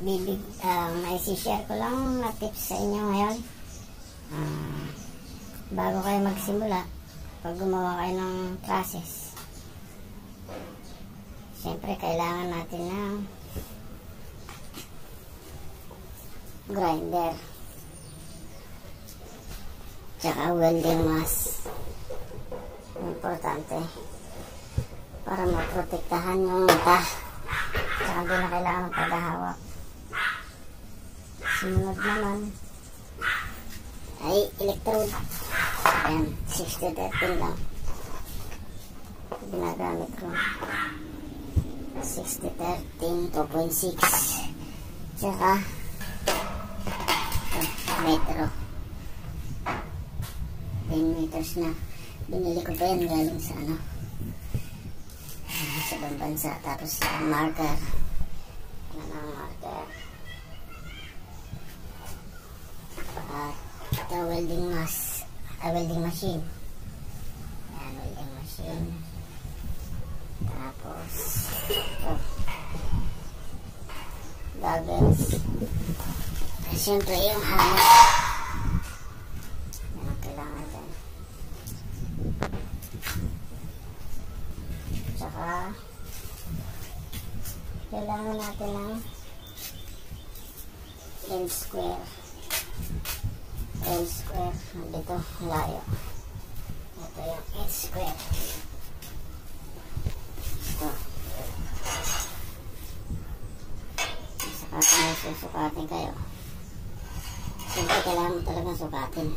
bibig, uh, may share ko lang na tips sa inyo ngayon. Uh, bago kayo magsimula, pag gumawa kayo ng process, siyempre kailangan natin ng grinder. Tsaka welding mask. Importante. Para maprotektahan yung mata. Tsaka doon na kailangan ng paghahawak. Sunod naman ay electrode. Ayan, 60-13 lang. Ginagamit ko. 60-13, 2.6. Tsaka, metro. 10 meters na. Binili ko pa yan galing sa ano. Sa bansa. Tapos marker. Ano marker. At ito welding mask. Ah, welding machine. Ayan, welding machine. Tapos ito. Goggles. Siyempre yung hammer. Yan ang kailangan dyan. Tsaka kailangan natin ng N square. N square. Dito, layo. Ito yung N square. Ito. Saka kung susukatin kayo. Siyempre, kailangan mo talagang sukatin.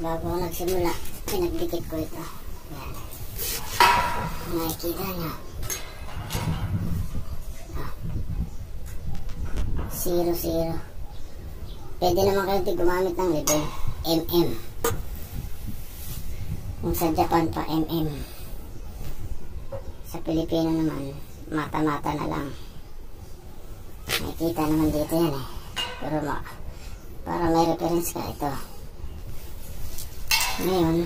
Bago ako nagsimula, pinagdikit ko ito. Yan. Nakikita niyo. Ah. Zero, zero. Pwede naman kayo di gumamit ng level. MM. Kung sa Japan pa, MM. Sa Pilipino naman, mata-mata na lang. Nakikita naman dito yan eh. Pero ma para may reference ka ito. Ngayon,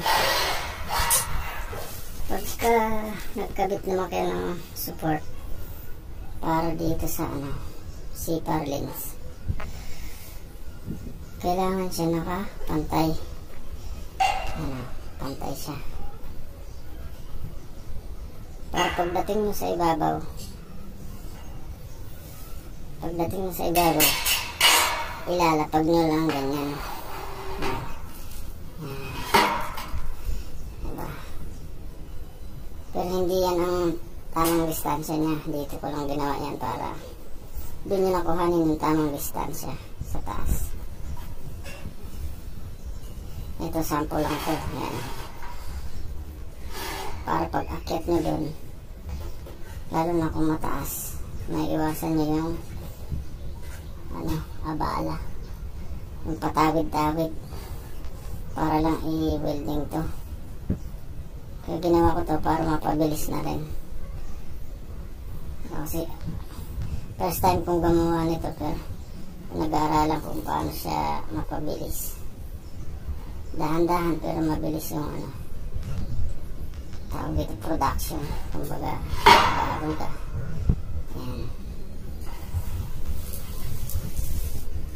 pagka nagkabit naman kayo ng support para dito sa ano, CPAR lens, kailangan siya nakapantay. Ano, pantay siya. Para pagdating mo sa ibabaw, pagdating mo sa ibabaw, ilalapag nyo lang ganyan. Diba? Pero hindi yan ang tamang distansya niya. Dito ko lang ginawa yan para doon nyo nakuhanin yung tamang distansya sa taas. Ito sample lang to. Yan. Para pag akyat nyo doon, lalo na kung mataas, may iwasan nyo yung ano, abala. Yung patawid-tawid. Para lang i-welding to. Kaya ginawa ko to para mapabilis na rin. Kasi first time kong gumawa nito pero nag-aaralan kung paano siya mapabilis. Dahan-dahan pero mabilis yung ano tawag dito production. Kumbaga, bago ka. Yan.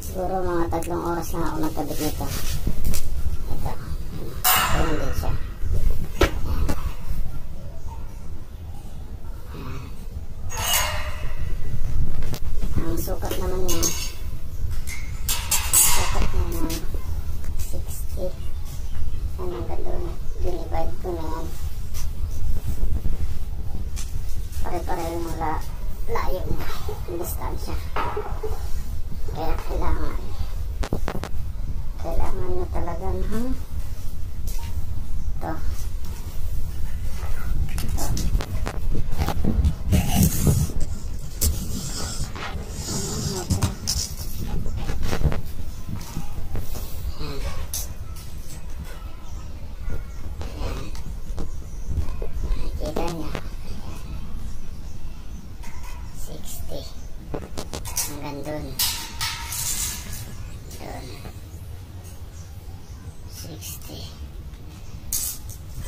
Siguro mga tatlong oras na ako nagkabit nito. Ito. Ganun din siya. Ang sukat naman niya, Kaya kailangan. Kailangan nyo talaga ng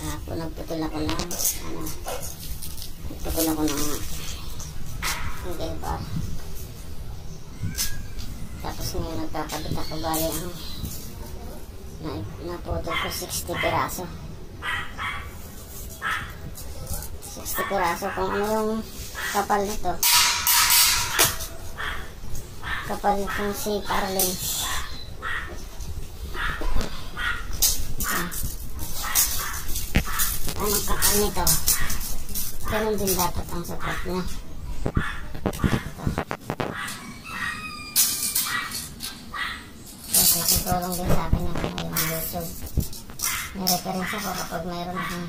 Ako nagputol ako ng ano. Nagputol ako ng okay ba? ngayon nagkakabit ako. Bali ang na, naputol ko 60 piraso. 60 piraso kung ano yung kapal nito. Kapal nitong si Parlins anong kapal nito. Ganun din dapat ang support niya. Kasi tutulong din sa akin yung yung YouTube. Nireference ako kapag mayroon akong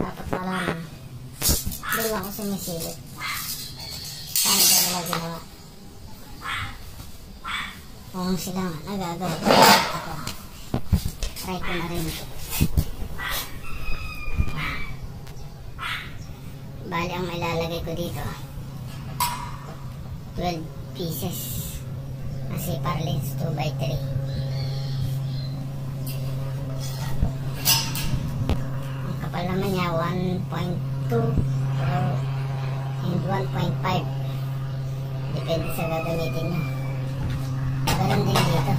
dapat malaman doon ako sumisilip. Sana ba nila ginawa? Kung sila nga nagagawa ako. Try ko na rin bali ang ilalagay ko dito 12 pieces. Kasi parlins 2 by 3 ang kapal naman niya 1.2 and 1.5 depende sa gagamitin nyo ganun din dito.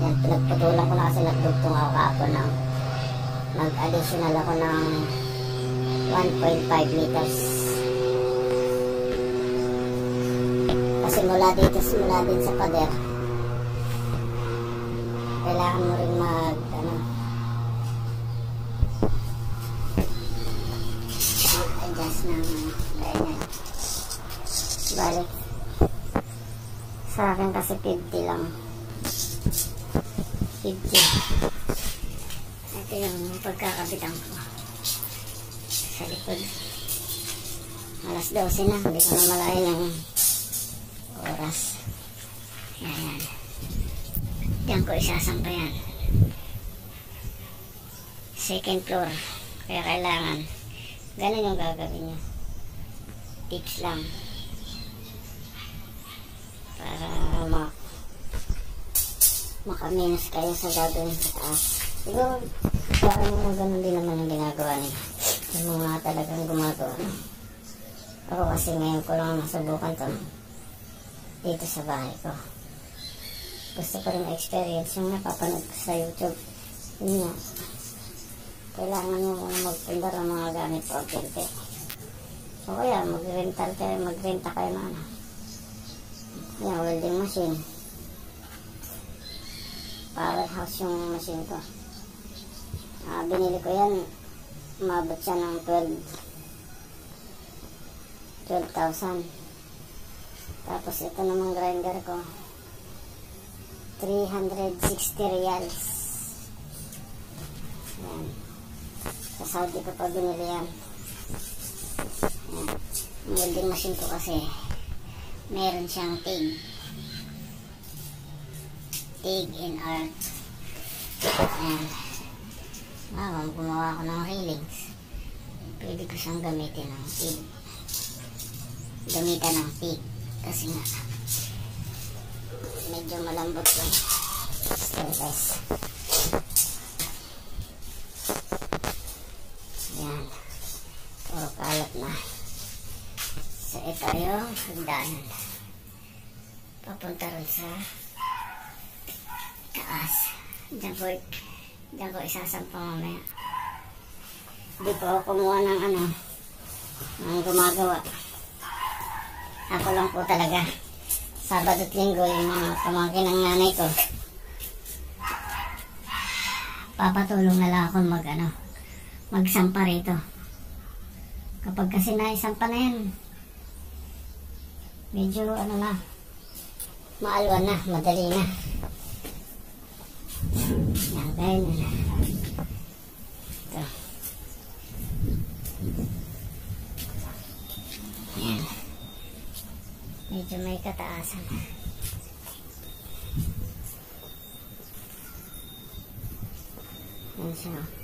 Yan pinagputulan ko na kasi nagdugtong ako kahapon ng nag-additional ako ng 1.5 meters. Kasi mula dito mula din sa pader kailangan mo rin mag ano adjust ng ganyan. Balik sa akin kasi 50 lang. 50 ito yung pagkakabitan ko. Sa likod. Alas 12 na hindi ko na malayo yung oras. Yan diyan ko isasampayan second floor. Kaya kailangan ganun yung gagawin nyo tips lang. Para mak makaminos kayo sa gagawin sa taas siguro parang mga ganun din naman ang ginagawa nila yung mga talagang gumagawa. Ako kasi ngayon ko lang nasubukan to. Dito sa bahay ko. Gusto ko rin experience yung napapanood ko sa youtube. Yun nga. Kailangan mo muna magpundar ng mga gamit o pinte o kaya mag-rental kayo mag-renta kayo na ano. Yan welding machine. Powerhouse yung machine ko binili ko yan. Umabot siya ng 12 12,000 tapos ito namang grinder ko. 360 reals. Yan sa Saudi ko pa binili yan. Welding machine ko kasi. Meron siyang TIG. TIG in art. And wow, gumawa ko ng railings pwede ko siyang gamitin ng TIG gamitan ng TIG kasi nga medyo malambot yung stainless. Yan puro kalat na. So ito yung hagdanan papunta rin sa taas. Dyan ko dyan ko isasampa mamaya. Hindi ko ako kumuha ng ano ng gumagawa. Ako lang po talaga. Sabado at Linggo yung mga pamangkin ng nanay ko. Papatulong na lang ako mag ano magsampa rito. Kapag kasi naisampa na yan medyo ano na maalwan na madali na. Yan ganyan na ito yan medyo may kataasan. Yan siya